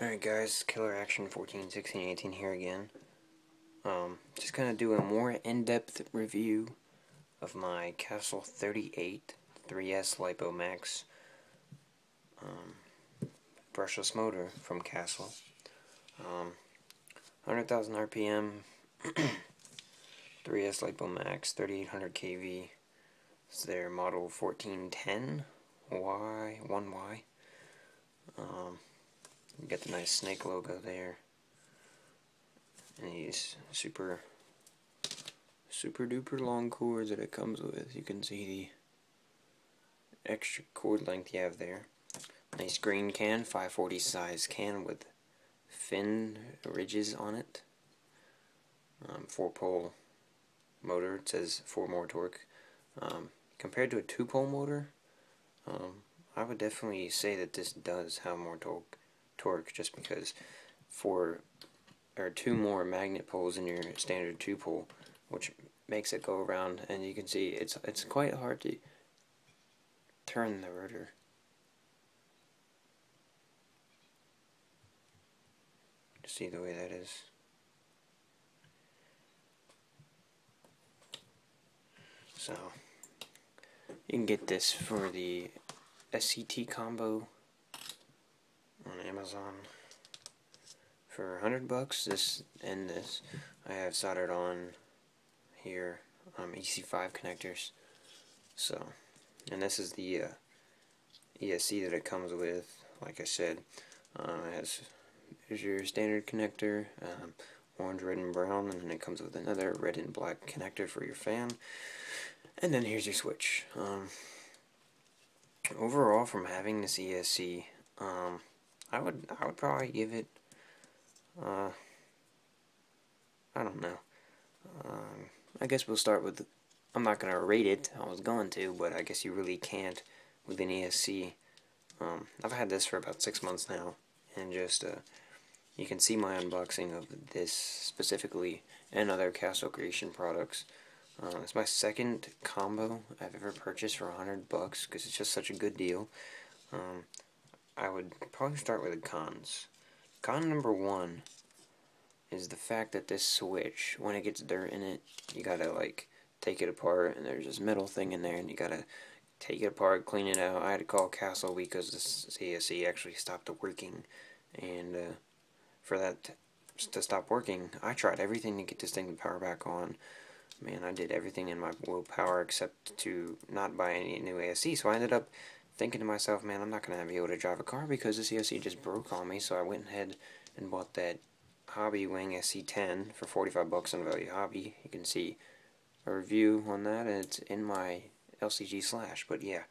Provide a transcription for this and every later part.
Alright guys, Killer Action 14, 16, 18 here again. Um, just gonna do a more in-depth review of my Castle 38 3S LiPo Max um, brushless motor from Castle. Um, 100,000 RPM, 3S LiPo Max, 3800 kV. It's their model 1410 Y, 1Y. Um, got the nice snake logo there. And these super super duper long cords that it comes with. You can see the extra cord length you have there. Nice green can, 540 size can with fin ridges on it. Um, four pole motor, it says four more torque. Um, compared to a two pole motor, um, I would definitely say that this does have more torque torque just because for or two more magnet poles in your standard two pole which makes it go around. And you can see it's it's quite hard to turn the rotor. To see the way that is. So you can get this for the SCT combo Amazon for a 100 bucks. This and this I have soldered on here um, EC5 connectors. So, and this is the uh, ESC that it comes with. Like I said, uh, it has here's your standard connector, um, orange, red, and brown, and then it comes with another red and black connector for your fan. And then here's your switch. Um, overall, from having this ESC, um, I would I would probably give it uh I don't know. Um, I guess we'll start with I'm not gonna rate it. I was going to, but I guess you really can't with an ESC. Um, I've had this for about six months now, and just uh, you can see my unboxing of this specifically and other Castle Creation products. Uh, it's my second combo I've ever purchased for a hundred bucks because it's just such a good deal. Um, I would probably start with the cons. Con number one is the fact that this switch, when it gets dirt in it, you gotta like take it apart and there's this metal thing in there and you gotta take it apart, clean it out. I had to call Castle because the ESC actually stopped working and uh, for that to stop working, I tried everything to get this thing to power back on. Man, I did everything in my willpower except to not buy any new ESC, so I ended up thinking to myself, man, I'm not going to be able to drive a car because the ESC just broke on me, so I went ahead and bought that Hobbywing SC10 for 45 bucks on Value Hobby. You can see a review on that, and it's in my LCG slash, but yeah.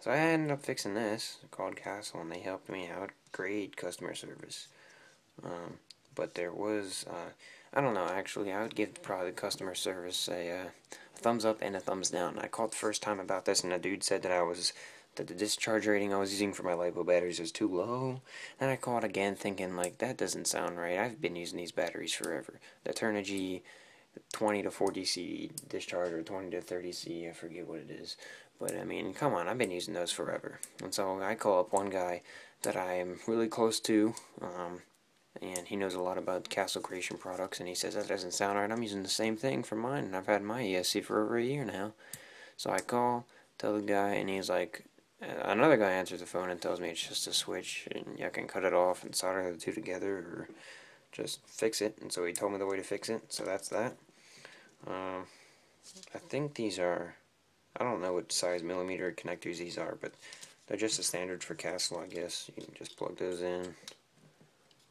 So I ended up fixing this, called Castle, and they helped me out. Great customer service. Um, but there was, uh, I don't know, actually, I would give probably the customer service a, uh, a thumbs up and a thumbs down. I called the first time about this, and the dude said that I was that the discharge rating I was using for my LiPo batteries was too low. And I called again thinking, like, that doesn't sound right. I've been using these batteries forever. The Turnigy 20 to 40 C discharge or 20 to 30 C, I forget what it is. But, I mean, come on, I've been using those forever. And so I call up one guy that I am really close to, um, and he knows a lot about Castle Creation products, and he says, that doesn't sound right. I'm using the same thing for mine, and I've had my ESC for over a year now. So I call, tell the guy, and he's like, another guy answers the phone and tells me it's just a switch and I can cut it off and solder the two together or just fix it. And so he told me the way to fix it. So that's that. Um, I think these are, I don't know what size millimeter connectors these are, but they're just a standard for Castle, I guess. You can just plug those in.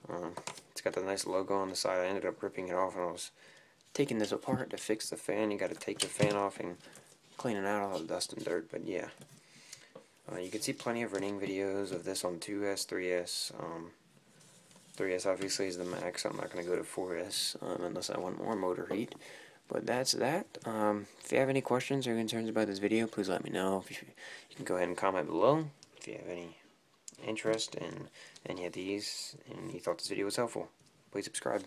Um, it's got the nice logo on the side. I ended up ripping it off and I was taking this apart to fix the fan. You got to take the fan off and cleaning out all the dust and dirt, but yeah. Uh, you can see plenty of running videos of this on 2S, 3S. Um, 3S obviously is the max. I'm not going to go to 4S um, unless I want more motor heat. But that's that. Um, if you have any questions or concerns about this video, please let me know. You, you, can go ahead and comment below if you have any interest in any of these and you thought this video was helpful. Please subscribe.